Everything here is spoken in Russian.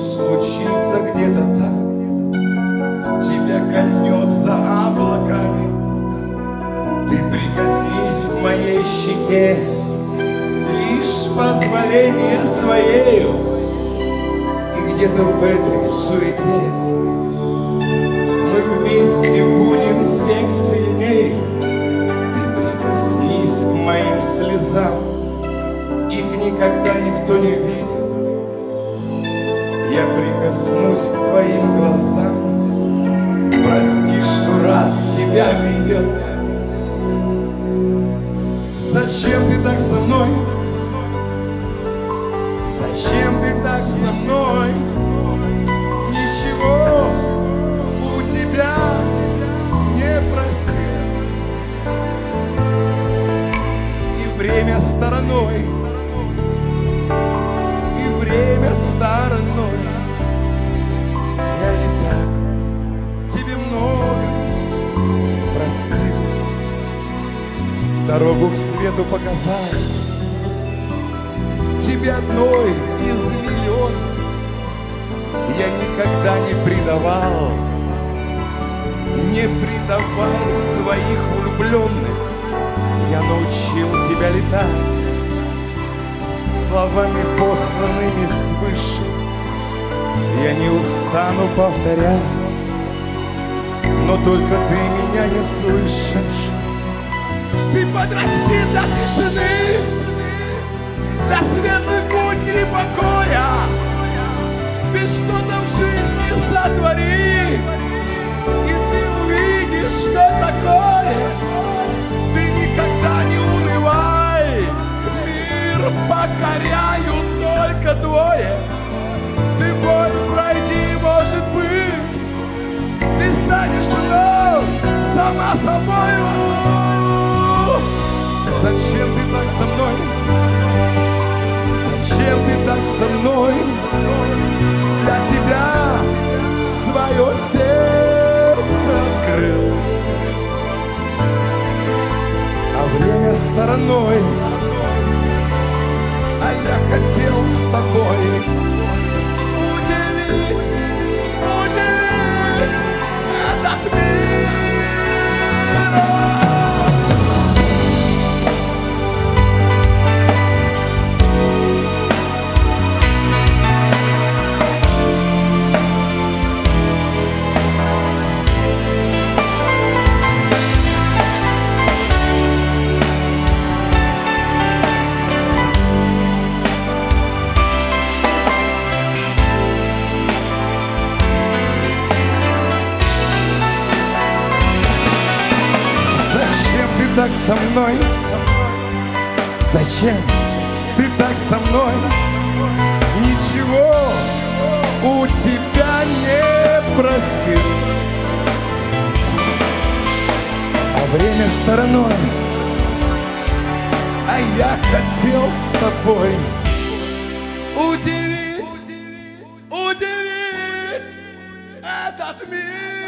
случится где-то там, тебя кольнет за облаками. Ты прикоснись к моей щеке, лишь с позволения своею, и где-то в этой суете прикоснусь к твоим глазам. Прости, что раз тебя видел. Зачем ты так со мной? Зачем ты так со мной? Ничего у тебя не просил. И время стороной. И время стороной Дорогу к свету показал Тебе одной из миллионов Я никогда не предавал. Не предавай своих влюбленных Я научил тебя летать Словами посланными свыше. Я не устану повторять Но только ты меня не слышишь ты подрасти до тишины, до светлых будней покоя. Ты что-то в жизни сотвори, и ты увидишь, что такое. Ты никогда не унывай, мир покоряют только двое. Стороной. А я хотел с тобой так со мной? Зачем ты так со мной? Ничего у тебя не просил А время стороной А я хотел с тобой Удивить, удивить этот мир